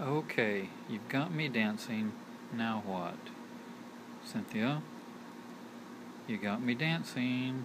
Okay, you've got me dancing. Now what? Cynthia? You got me dancing.